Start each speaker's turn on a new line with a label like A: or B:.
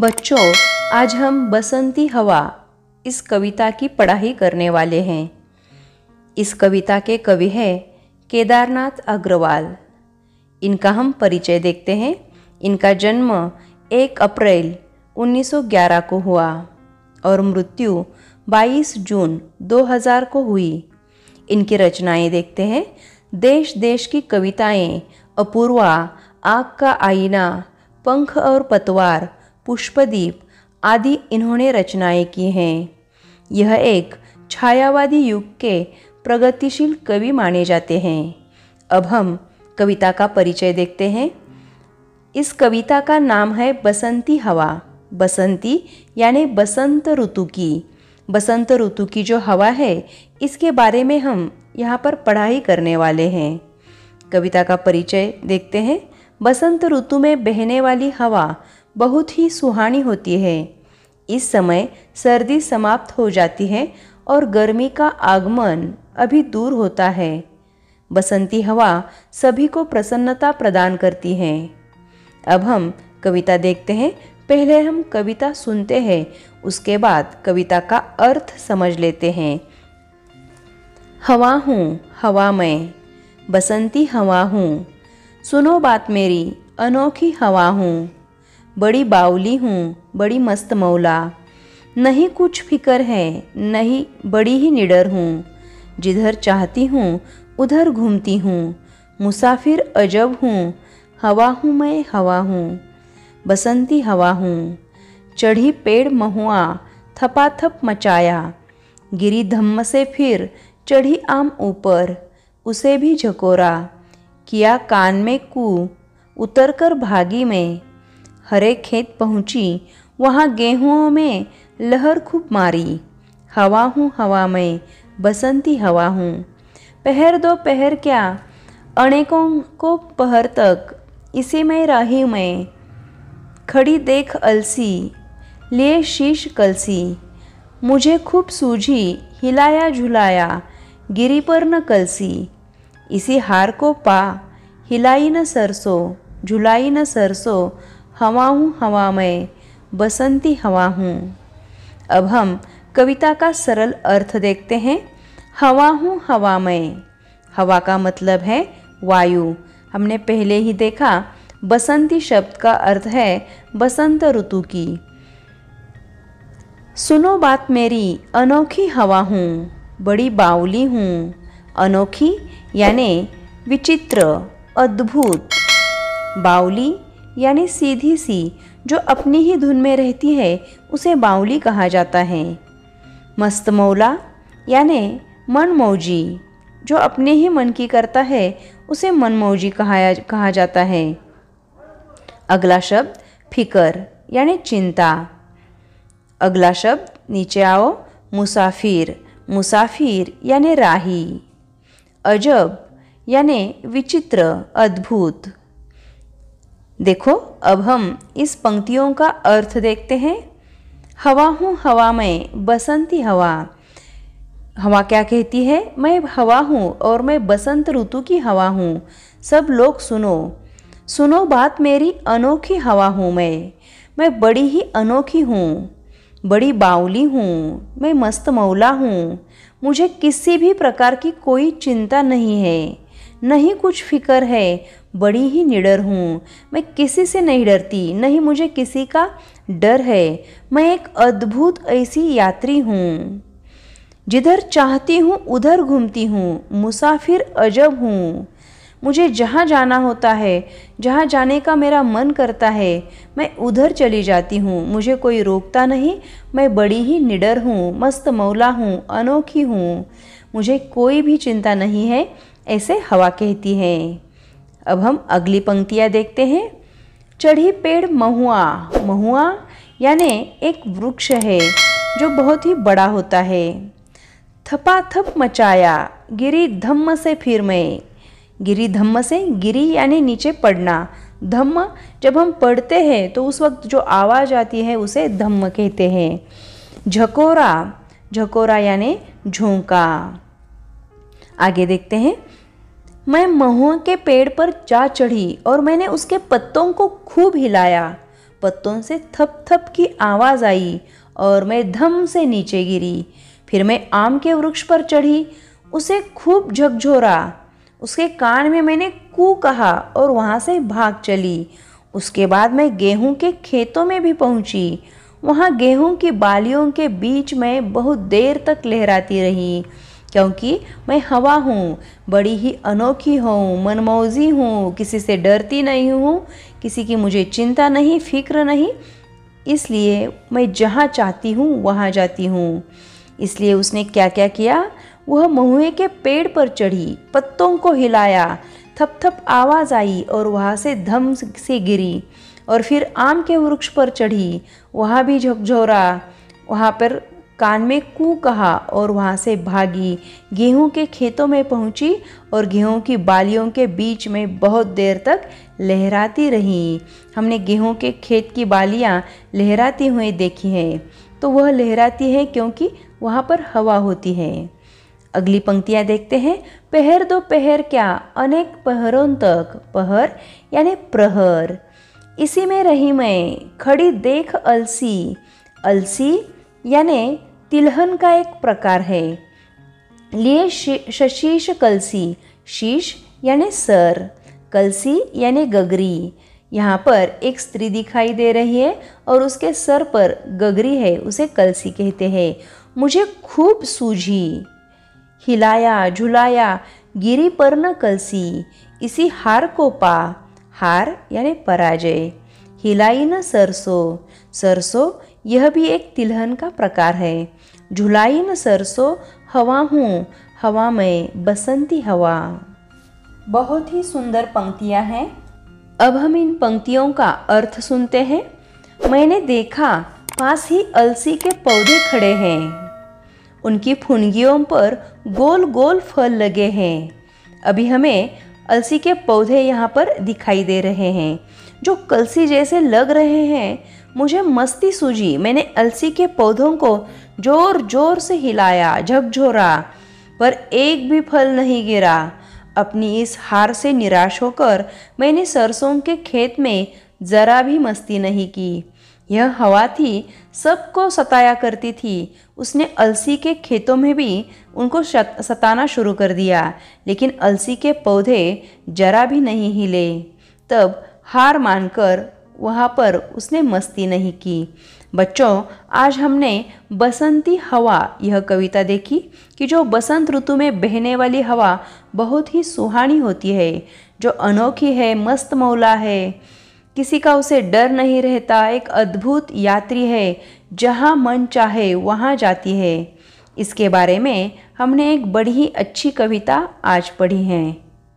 A: बच्चों, आज हम बसंती हवा, इस कविता की पढ़ाई करने वाले हैं। इस कविता के कवि हैं केदारनाथ अग्रवाल। इनका हम परिचय देखते हैं। इनका जन्म 1 अप्रैल 1911 को हुआ और मृत्यु 22 जून 2000 को हुई। इनकी रचनाएँ देखते हैं। देश देश की कविताएँ, अपूर्वा, आग का आईना, पंख और पतवार पुष्पदीप आदि इन्होंने रचनाएँ की हैं। यह एक छायावादी युग के प्रगतिशील कवि माने जाते हैं। अब हम कविता का परिचय देखते हैं। इस कविता का नाम है बसंती हवा। बसंती यानी बसंत ऋतु की। बसंत ऋतु की जो हवा है, इसके बारे में हम यहाँ पर पढ़ाई करने वाले हैं। कविता का परिचय देखते हैं। बसंत ऋतु में बहने वाली हवा बहुत ही सुहानी होती है। इस समय सर्दी समाप्त हो जाती है और गर्मी का आगमन अभी दूर होता है। बसंती हवा सभी को प्रसन्नता प्रदान करती है। अब हम कविता देखते हैं। पहले हम कविता सुनते हैं, उसके बाद कविता का अर्थ समझ लेते हैं। हवा हूँ, हवा मैं, बसंती हवा हूँ, सुनो बात मेरी, अनोखी हवा हूँ। बड़ी बावली हूँ, बड़ी मस्त मौला। नहीं कुछ फ़िक्र है, नहीं बड़ी ही निडर हूँ। जिधर चाहती हूँ, उधर घूमती हूँ। मुसाफिर अजब हूँ, हवा हूँ मैं हवा हूँ। बसंती हवा हूँ। चढ़ी पेड़ महुआ, थपाथप मचाया। गिरी धम्म से फिर चढ़ी आम ऊपर, उसे भी झकोरा। किया कान में कू, उतरकर भागी में। हरे खेत पहुँची, वहाँ गेहूँों में लहर खूब मारी। हवा हूँ, हवा में, बसंती हवा हूँ। पहर दो पहर क्या, अनेकों को पहर तक, इसी में रही मैं। खड़ी देख अलसी, लिए शीश कलसी। मुझे खूब सूझी, हिलाया झुलाया, गिरी पर न कलसी। इसी हार को पा, हिलाई न सरसों, झुलाई न सरसों हवा हूँ हवा में बसंती हवा हूँ अब हम कविता का सरल अर्थ देखते हैं। हवा हूँ हवा में हवा का मतलब है वायु। हमने पहले ही देखा, बसंती शब्द का अर्थ है बसंत ऋतु की। सुनो बात मेरी, अनोखी हवा हूँ बड़ी बावली हूँ। अनोखी यानी विचित्र, अद्भुत। बावली यानी सीधी सी, जो अपनी ही धुन में रहती है, उसे बावली कहा जाता है। मस्त मौला, यानी मन मौजी, जो अपने ही मन की करता है, उसे मनमौजी कहा कहा जाता है। अगला शब्द, फिकर, यानी चिंता। अगला शब्द, नीचे आओ, मुसाफिर मुसाफिर, यानी राही। अजब, यानी विचित्र, अद्भुत। देखो, अब हम इस पंक्तियों का अर्थ देखते हैं। हवा हूँ, हवा में, बसंती हवा। हवा क्या कहती है? मैं हवा हूँ और मैं बसंत ऋतु की हवा हूँ। सब लोग सुनो। सुनो बात मेरी, अनोखी हवा हूँ मैं। मैं बड़ी ही अनोखी हूँ। बड़ी बावली हूँ। मैं मस्त मौला हूँ। मुझे किसी भी प्रकार की कोई चिंता नहीं है। नहीं कुछ फ़िक्र है। बड़ी ही निडर हूँ। मैं किसी से नहीं डरती, नहीं मुझे किसी का डर है। मैं एक अद्भुत ऐसी यात्री हूँ। जिधर चाहती हूँ, उधर घूमती हूँ। मुसाफिर अजब हूँ। मुझे जहाँ जाना होता है, जहाँ जाने का मेरा मन करता है, मैं उधर चली जाती हूँ। मुझे कोई रोकता नहीं। मैं बड़ी ही निडर हूँ, मस्त मौला हूँ, अनोखी हूँ। मुझे कोई भी चिंता नहीं है, ऐसे हवा कहती है। अब हम अगली पंक्तियाँ देखते हैं। चढ़ी पेड़ महुआ। महुआ यानी एक वृक्ष है, जो बहुत ही बड़ा होता है। थपाथप मचाया, गिरी धम्म से फिर मैं। गिरी धम्म से गिरी यानी नीचे पड़ना। धम्म जब हम पढ़ते हैं तो उस वक्त जो आवाज़ आती है, उसे धम्म कहते हैं। झकोरा। झकोरा यानी झोंका। आगे देखते हैं। मैं महुआ के पेड़ पर जा चढ़ी और मैंने उसके पत्तों को खूब हिलाया। पत्तों से थप थप की आवाज़ आई और मैं धम से नीचे गिरी। फिर मैं आम के वृक्ष पर चढ़ी, उसे खूब झकझोरा। उसके कान में मैंने कू कहा और वहाँ से भाग चली। उसके बाद मैं गेहूँ के खेतों में भी पहुँची। वहाँ गेहूँ की बालियों के बीच में बहुत देर तक लहराती रही। क्योंकि मैं हवा हूँ, बड़ी ही अनोखी हूँ, मनमौजी हूँ, किसी से डरती नहीं हूँ, किसी की मुझे चिंता नहीं, फ़िक्र नहीं। इसलिए मैं जहाँ चाहती हूँ, वहाँ जाती हूँ। इसलिए उसने क्या क्या? किया वह महुए के पेड़ पर चढ़ी, पत्तों को हिलाया। थप थप आवाज़ आई और वहाँ से धम से गिरी। और फिर आम के वृक्ष पर चढ़ी, वहाँ भी झकझोरा। वहाँ पर कान में कू कहा और वहाँ से भागी। गेहूँ के खेतों में पहुँची और गेहूँ की बालियों के बीच में बहुत देर तक लहराती रही। हमने गेहूँ के खेत की बालियाँ लहराती हुई देखी हैं। तो वह लहराती है क्योंकि वहाँ पर हवा होती है। अगली पंक्तियाँ देखते हैं। पहर दो पहर क्या? अनेक पहरों तक। पहर यानी प्रहर। इसी में रही मैं। खड़ी देख अलसी। अलसी यानी तिलहन का एक प्रकार है। लिए शशीश कलसी, शीश यानी सर, कलसी यानी गगरी। यहाँ पर एक स्त्री दिखाई दे रही है और उसके सर पर गगरी है, उसे कलसी कहते हैं। मुझे खूब सूझी। हिलाया, झुलाया, गिरी पर न कलसी। इसी हार को पा। हार यानी पराजय। हिलाई न सरसों। सरसों यह भी एक तिलहन का प्रकार है। झुलाई न सरसों, हवा हूँ, हवा में बसंती हवा। बहुत ही सुंदर पंक्तियाँ हैं। अब हम इन पंक्तियों का अर्थ सुनते हैं। मैंने देखा, पास ही अलसी के पौधे खड़े हैं। उनकी फुनगियों पर गोल गोल फल लगे हैं। अभी हमें अलसी के पौधे यहाँ पर दिखाई दे रहे हैं। जो कलसी जैसे लग रहे हैं, मुझे मस्ती सूझी। मैंने अलसी के पौधों को ज़ोर ज़ोर से हिलाया, झकझोरा, पर एक भी फल नहीं गिरा। अपनी इस हार से निराश होकर मैंने सरसों के खेत में ज़रा भी मस्ती नहीं की। यह हवा थी, सबको सताया करती थी। उसने अलसी के खेतों में भी उनको सताना शुरू कर दिया, लेकिन अलसी के पौधे जरा भी नहीं हिले। तब हार मानकर वहाँ पर उसने मस्ती नहीं की। बच्चों, आज हमने बसंती हवा यह कविता देखी कि जो बसंत ऋतु में बहने वाली हवा बहुत ही सुहानी होती है, जो अनोखी है, मस्त मौला है। किसी का उसे डर नहीं रहता, एक अद्भुत यात्री है, जहाँ मन चाहे वहाँ जाती है। इसके बारे में हमने एक बड़ी ही अच्छी कविता आज पढ़ी है।